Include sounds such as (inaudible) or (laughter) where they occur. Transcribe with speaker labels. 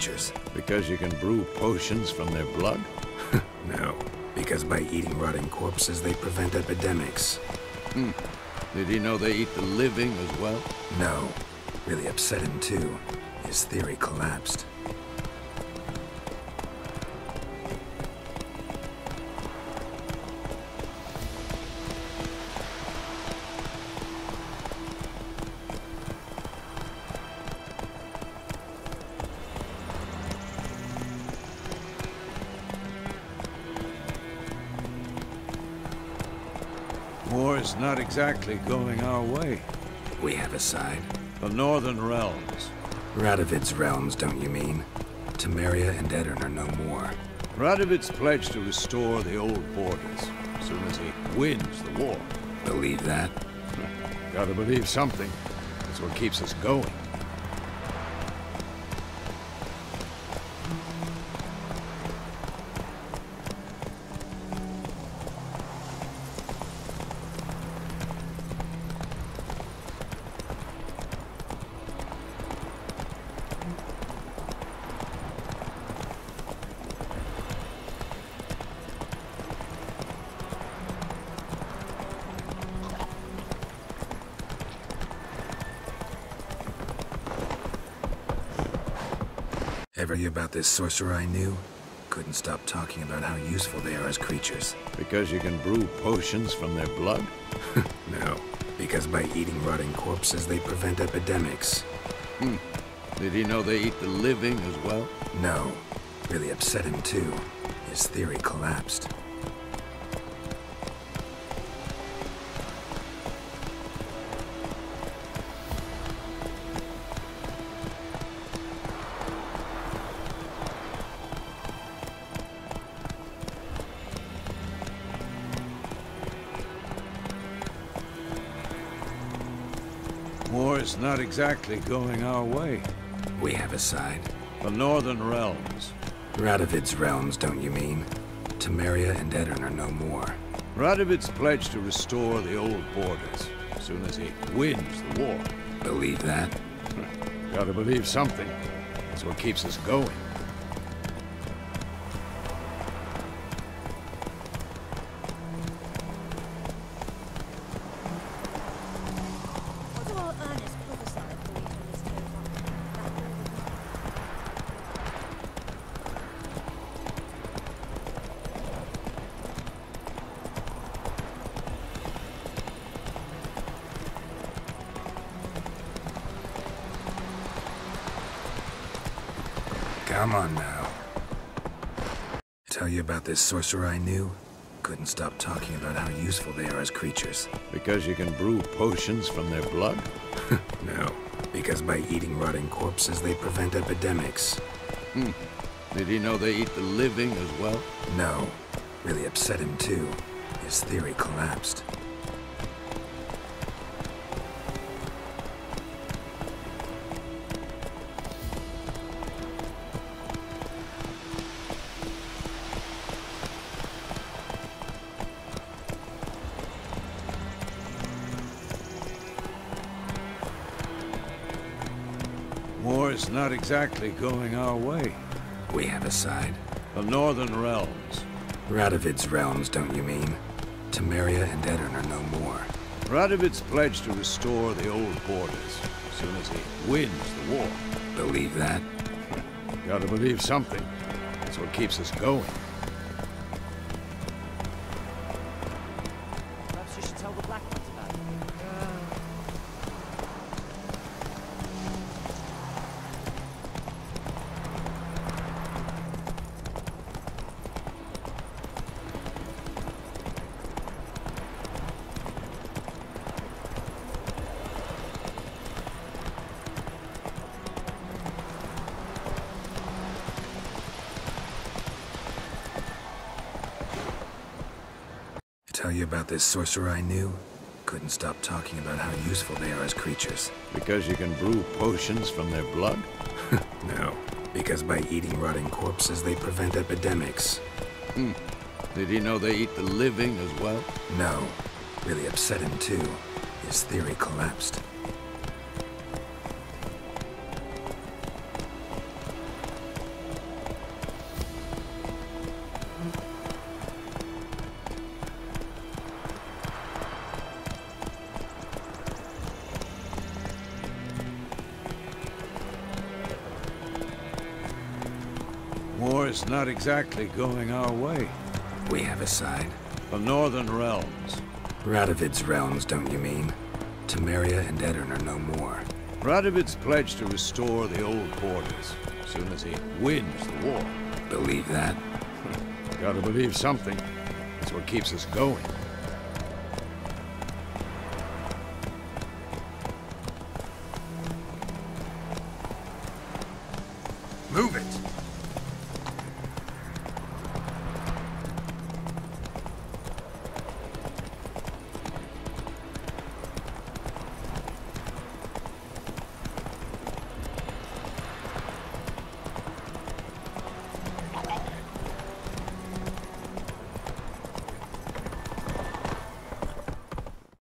Speaker 1: creatures.
Speaker 2: Because you can brew potions from their blood? (laughs)
Speaker 1: no, because by eating rotting corpses, they prevent epidemics.
Speaker 2: Hmm. Did he know they eat the living as well?
Speaker 1: No. Really upset him too. His theory collapsed.
Speaker 2: War is not exactly going our way.
Speaker 1: We have a side.
Speaker 2: The Northern Realms.
Speaker 1: Radovid's realms, don't you mean? Temeria and Aedirn are no more.
Speaker 2: Radovid's pledged to restore the old borders as soon as he wins the war.
Speaker 1: Believe that? (laughs)
Speaker 2: Gotta believe something. That's what keeps us going.
Speaker 1: Ever hear about this sorcerer I knew? Couldn't stop talking about how useful they are as creatures.
Speaker 2: Because you can brew potions from their blood? (laughs)
Speaker 1: no, because by eating rotting corpses, they prevent epidemics.
Speaker 2: Hmm. Did he know they eat the living as well?
Speaker 1: No. Really upset him too. His theory collapsed.
Speaker 2: War is not exactly going our way.
Speaker 1: We have a side.
Speaker 2: The Northern Realms.
Speaker 1: Radovid's realms, don't you mean? Temeria and Aedirn are no more.
Speaker 2: Radovid's pledged to restore the old borders as soon as he wins the war.
Speaker 1: Believe that? (laughs)
Speaker 2: Gotta believe something. That's what keeps us going.
Speaker 1: Come on now. Tell you about this sorcerer I knew? Couldn't stop talking about how useful they are as creatures.
Speaker 2: Because you can brew potions from their blood? (laughs)
Speaker 1: no, because by eating rotting corpses, they prevent epidemics.
Speaker 2: Hmm. Did he know they eat the living as well?
Speaker 1: No. Really upset him too. His theory collapsed.
Speaker 2: Is not exactly going our way.
Speaker 1: We have a side.
Speaker 2: The Northern Realms.
Speaker 1: Radovid's realms, don't you mean? Temeria and Aedirn are no more.
Speaker 2: Radovid's pledged to restore the old borders as soon as he wins the war.
Speaker 1: Believe that?
Speaker 2: Gotta believe something. That's what keeps us going.
Speaker 3: Tell
Speaker 1: you about this sorcerer I knew? Couldn't stop talking about how useful they are as creatures.
Speaker 2: Because you can brew potions from their blood? (laughs)
Speaker 1: no, because by eating rotting corpses, they prevent epidemics.
Speaker 2: Hmm. Did he know they eat the living as well?
Speaker 1: No. Really upset him too. His theory collapsed.
Speaker 2: War's not exactly going our way.
Speaker 1: We have a side.
Speaker 2: The Northern Realms.
Speaker 1: Radovid's realms, don't you mean? Temeria and Aedirn are no more.
Speaker 2: Radovid's pledged to restore the old borders as soon as he wins the war.
Speaker 1: Believe that? (laughs)
Speaker 2: Gotta believe something. That's what keeps us going.